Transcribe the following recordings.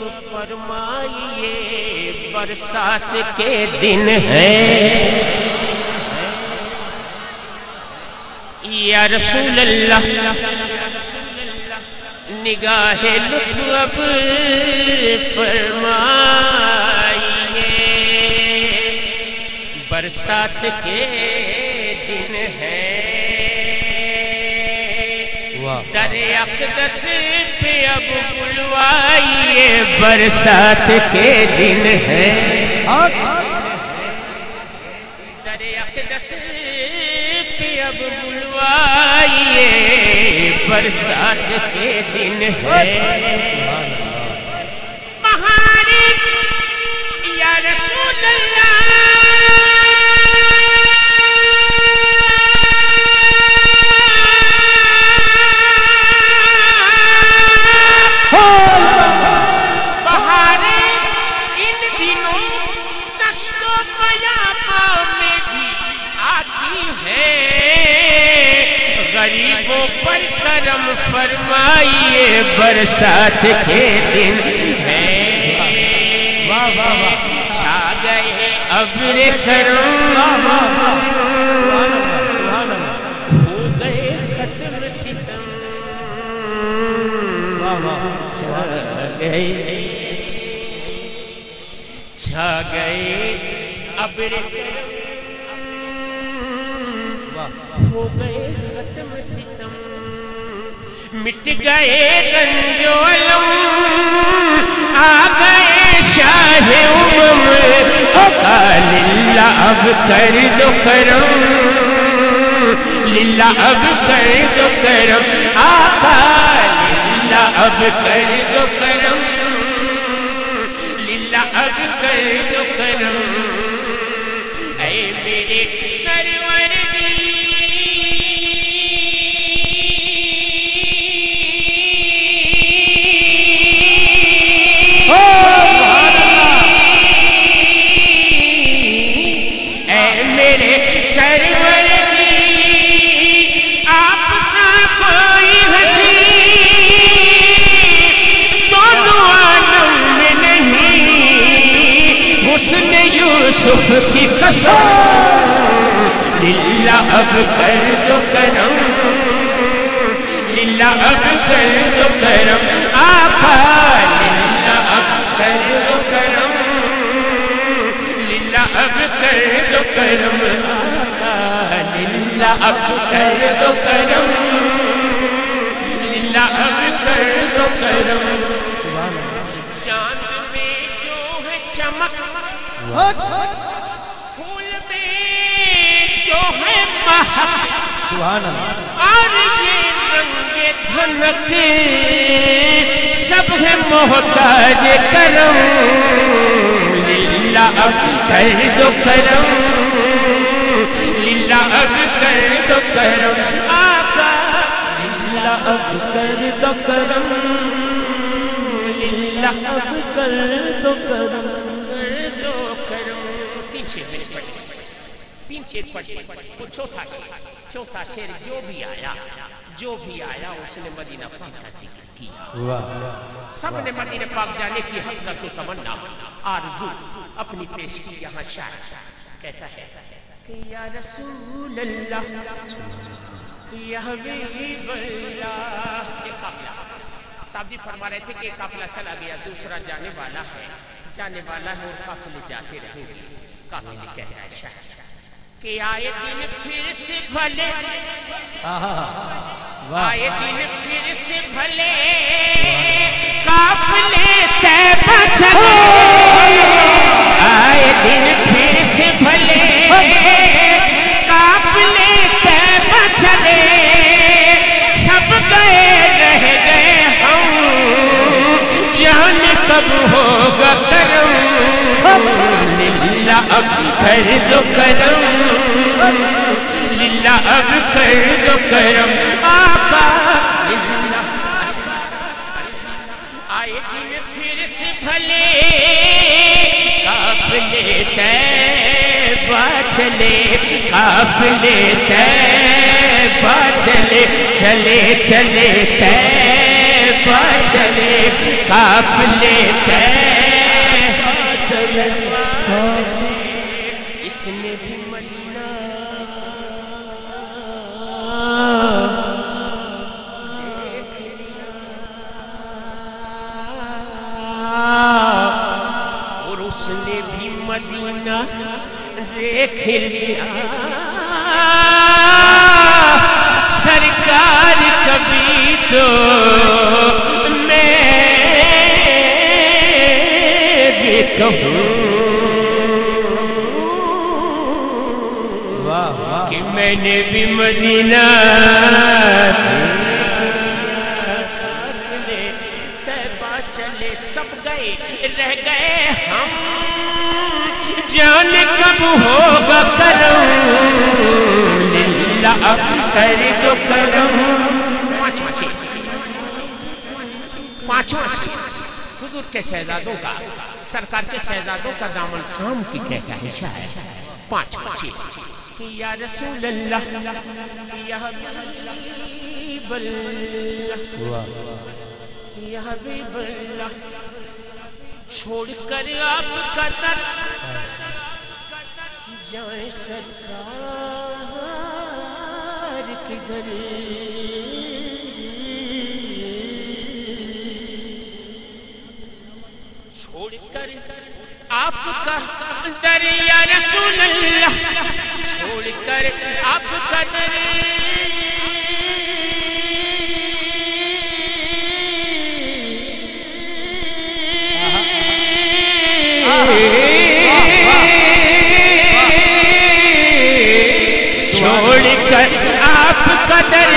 اب فرمائیے، برسات کے دن ہے یا رسول اللہ، نگاہ لطف اب فرمائیے۔ برسات کے دن ہے در اقدس پہ اب بلوائیے برسات کے دن ہے۔ در اقدس پہ اب بلوائیے برسات کے دن ہے۔ فرمائیے برسات کے دن ہے چھا گئے ابر کرم ہو گئے ختم ستم۔ چھا گئے۔ چھا گئے ابر ہو گئے ختم ستم۔ مٹ گئے گنج علم آ گئے شاہ امم۔ للہ اب کر دو کرم۔ للہ، اب کر دو کرم۔ آقا للہ اب کر دو کرم۔ للہ، اب کر دو کرم۔ اے میرے سرور میرے سرور آپ سا کوئی ہنسی۔ دونوں عالم میں نہیں، حسن یوسف کی قسم۔ للہ اب کر دو کرم۔ للہ اب کر دو کرم۔ آقا کرم للہ اب کر دو کرم، للہ اب کر دو کرم۔ چاند میں جو ہے چمک، پھول میں جو ہے مہک۔ سبحان اللہ اور یہ رنگ دھنک، سب ہے محتاج کرم۔ للہ اب کر دو کرم۔ اب کر دو کرم آقا للہ اب کر دو کرم للہ اب کر دو کرم کر دو کرم تین شیر میں تین شیر وہ چوتھا شیر چوتھا شیر جو بھی آیا جو بھی آیا اس نے مدینہ پاک کا ذکر کیا سب نے مدینہ پاک جانے کی حسرت و تمنا آرزو اپنی پیش کی یہاں شاعر کہتا ہے کہ یا رسول اللہ یا حبیب اللہ۔ ایک قافلہ۔ صاحب جی فرما رہے تھے کہ ایک قافلہ چلا گیا دوسرا جانے والا ہے۔ جانے والا ہے اور قافلے جاتے رہیں گے۔ قافلے کہتا ہے شاعر کہ آئے دن پھر سے بھلے۔ آئے دن پھر سے بھلے۔ قافلے تیبہ چلے۔ آئے دن ہوگا کرم للہ اب کر دو کرم للہ اب کر دو کرم آقا للہ آئے دن پھر سے بھلے قافلے تیبہ چلے قافلے تیبہ چلے چلے چلے تیبہ چلے قافلے چلے اس نے بھی مدینہ اور اس نے بھی مدینہ دیکھ لیا۔ میں نے بھی مدینہ تیبہ چلے سب گئے، رہ گئے ہم۔ جان کب ہوگا کرم للہ کر دو کرم پانچواں سی پانچواں سی حضور کے شہزادوں کا، سرکار کے شہزادوں کا دامن کام کی کہہ کا حصہ ہے۔ پانچواں سی یا رسول اللہ؟ یا حبیب اللہ؟ یا حبیب اللہ؟ چھوڑ کر آپ کا در جائیں سرکار کدھر چھوڑ کر آپ کا در یا رسول اللہ؟ کر آپ کا چھوڑ کر آپ قدر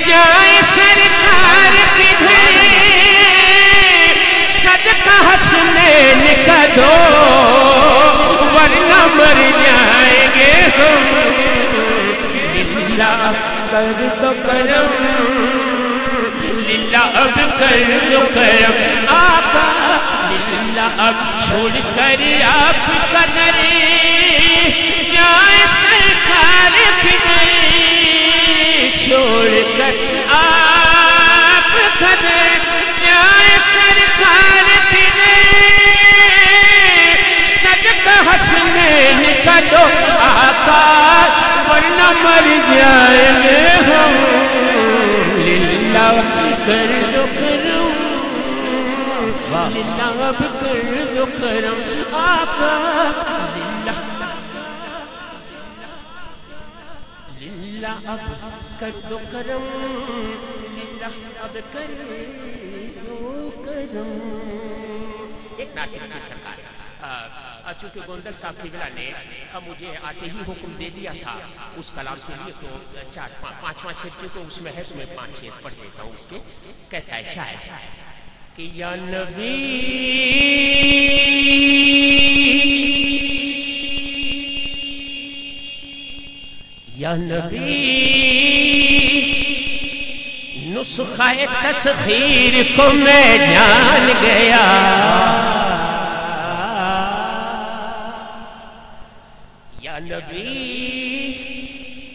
جائے سرکار کدھر صدقہ حسنین دو ورنہ مر جائیں للہ کر دو کرم، للہ اب کر دو کرم۔ آقا، للہ اب چھوڑ کر آپ قدر جائے سرکار کی فکر چھوڑ کر آپ قدر جائے سرکار فکر حسنین کا دو آقا ورنہ مر جائیں گے ہم للہ کر دو کرم۔ للہ اب کر دو کرم۔ آقا للہ للہ اب کر دو کرم۔ للہ اب کر دو کرم۔ ایک ناصر کی سرکار۔ چونکہ گوندل صاحب کی قبلہ نے مجھے آتے ہی حکم دے دیا تھا اس کلام کے لیے، تو چار پانچواں شیر کے تو اس میں ہے، تو میں پانچ شیر پڑھ دیتا ہوں اس کے۔ کہتا ہے شاید کہ یا نبی یا نبی، نسخہ تسخیر کو میں جان گیا۔ یا نبی،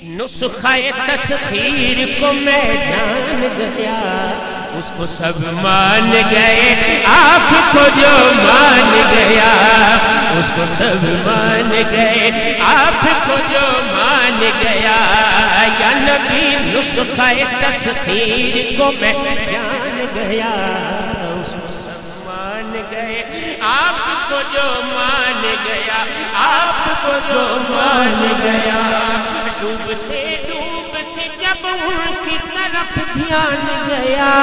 نسخہ تسخیر کو میں جان گیا۔ اس کو سب مان گئے، آپ کو جو مان گیا۔ اس کو سب مان گئے، آپ کو جو مان گیا۔ یا نبی، نسخہ تسخیر کو میں جان گیا اس کو سب مان گئے۔ آپ کو جو مان گیا، آپ کو جو مان گیا۔ ڈوبتے ڈوبتے جب ان کی طرف دھیان گیا۔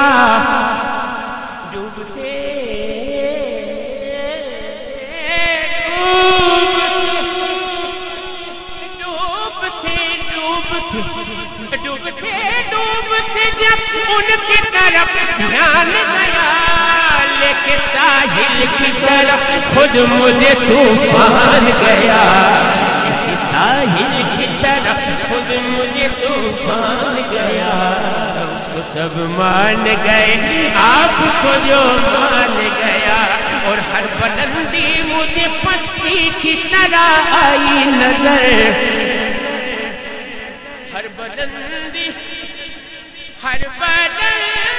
ڈوبتے ڈوبتے ڈوبتے ڈوبتے ڈوبتے جب ان کی طرف دھیان گیا۔ کے ساحل کی طرف خود مجھے طوفان گیا۔ ساحل کی طرف خود مجھے طوفان گیا۔ اس کو سب مان گئے، آپ کو جو مان گیا۔ اور ہر بلندی مجھے پستی کی طرح آئی نظر۔ ہر بلندی ہر بلندی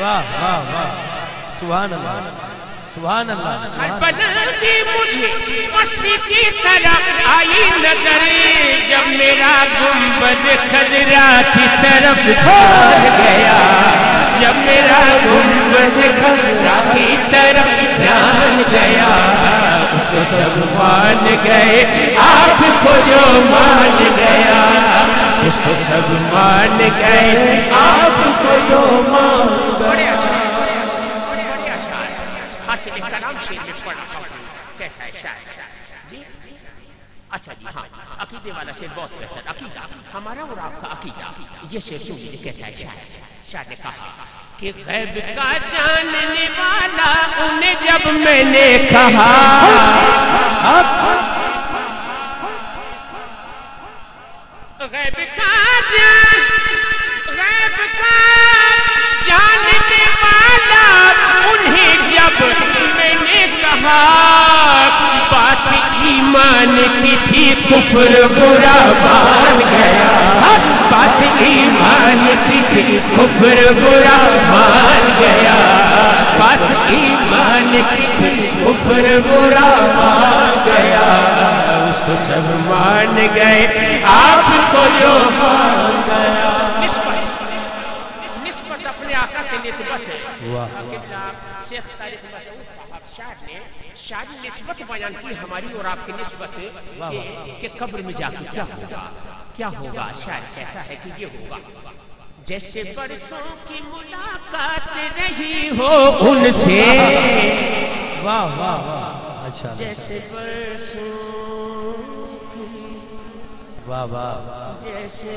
واہ واہ واہ سبحان اللہ سبحان اللہ بلندی مجھے مشرق کی طرف آئی نظر جب میرا گنبد خضرا کی طرف بھول گیا۔ جب میرا گنبد خضرا کی طرف جان گیا اس کو سب مان گئے آپ کو جو مان گیا۔ اس کو سب مان گئے آپ کو جو مان بڑے حاصل کلام شیر میں پڑھا کہتا ہے شاید جی؟ اچھا جی ہاں۔ عقیدے والا شیر بہت بہتر۔ عقیدہ ہمارا اور آپ کا عقیدہ۔ یہ شیر کیوں مجھے کہتا ہے شاید شاید نے کہا کہ غیب کا جاننے والا انہیں جب میں نے کہا۔ غیب کا جان غیب کا جاننے والا انہیں جب میں نے کہا بات ایمان کی تھی، کفر برا مان گیا۔ بات ایمان کی تھی، کفر برا مان گیا۔ بات ایمان کی تھی، کفر برا مان گیا۔ سب مان گئے۔ آپ کو جو گیا۔ نسبت اپنے آقا سے نسبت ہے۔ واہ۔ قبلہ شیخ طارق مسعود صاحب شاعر نے شاعری نسبت بیان کی ہماری اور آپ کی نسبت کہ- قبر میں جا کے کیا ہوگا؟ کیا ہوگا؟ شاعر کہتا ہے کہ یہ ہوگا۔ جیسے برسوں کی ملاقات رہی ہو ان سے۔ واہ واہ واہ۔ اچھا جیسے برسوں کی واہ واہ جیسے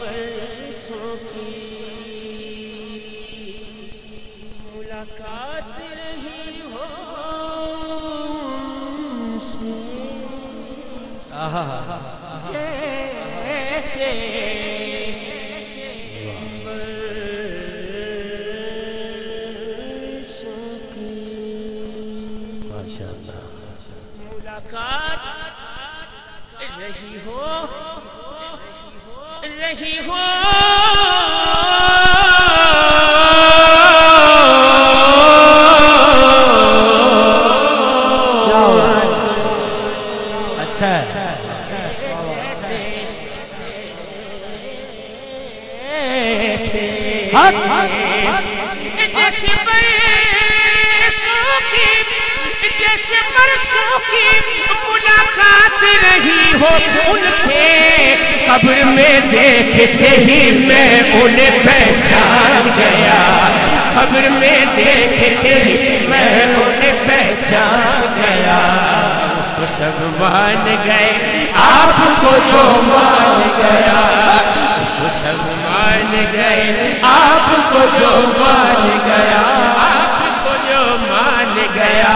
برسوں کی ملاقات رہی ہو سے۔ جیسے رہی ہو۔ رہی ہو اچھا برسوں کی جیسے برسوں کی ملاقات رہی ہو ان سے قبر میں دیکھتے ہی میں انہیں پہچان گیا۔ قبر میں دیکھتے ہی میں انہیں پہچان گیا۔ اس کو سب مان گئے، آپ کو جو مان گیا۔ اس کو سب مان گئے، آپ کو جو مان گیا۔ مان گیا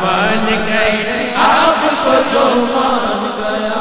مان گئے آپ کو تو مان گیا۔